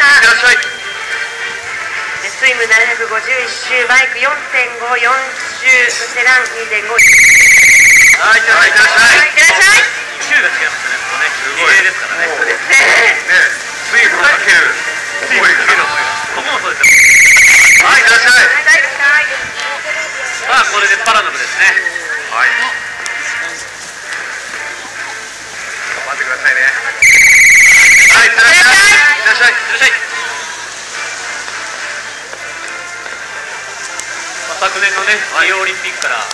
っしゃいスイム751周バイク4.54周そしてラン2.5はいいらっしゃい。いらっしゃいいってらっしゃい週が違いますねここねですからねそうですねねスイープかける水分かけるここもそうですよはいいらっしゃいはい大丈夫はい。さあこれでパラノブですね昨年のねリオオリンピックから